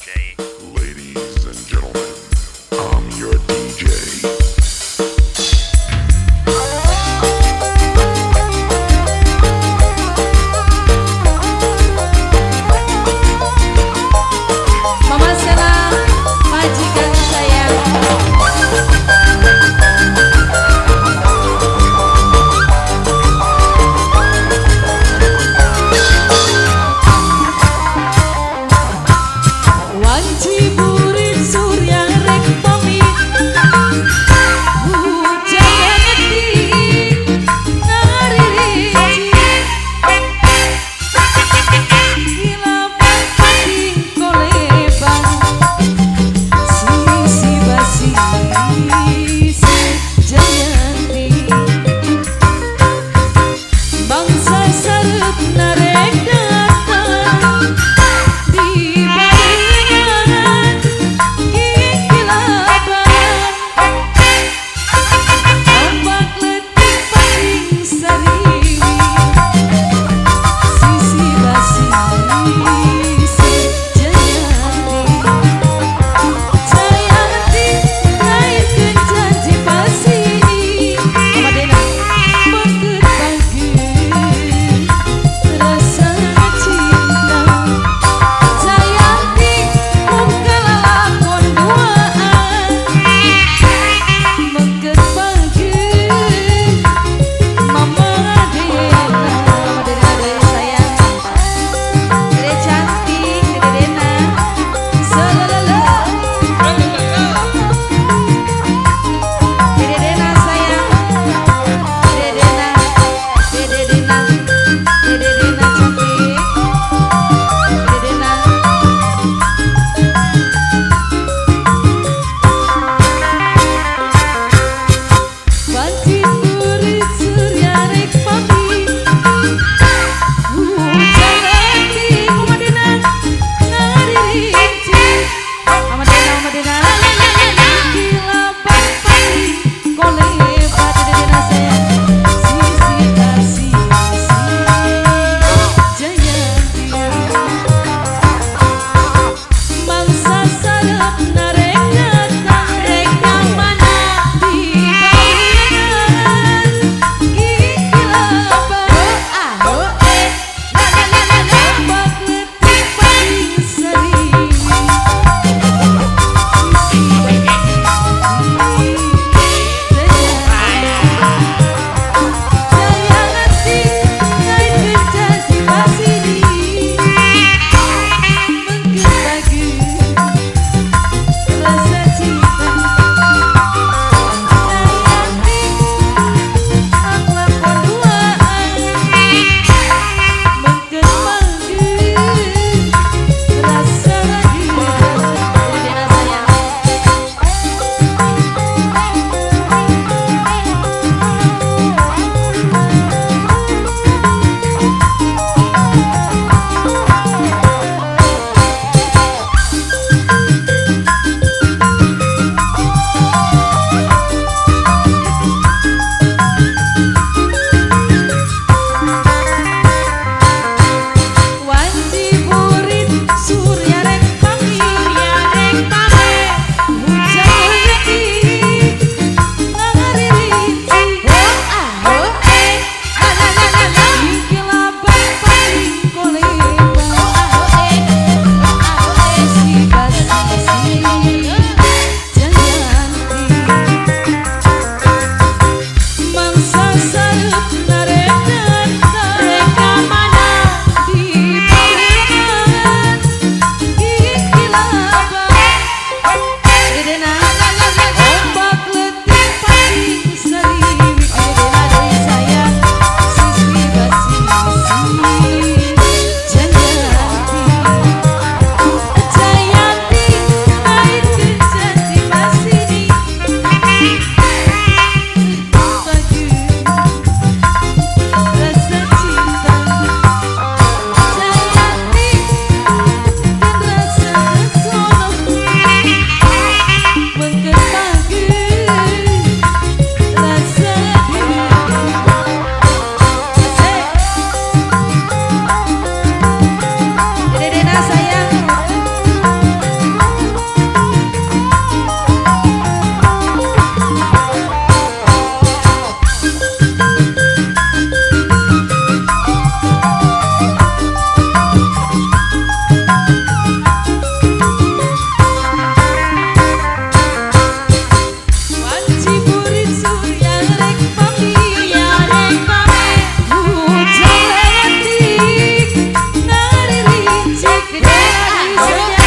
DJ. Good day,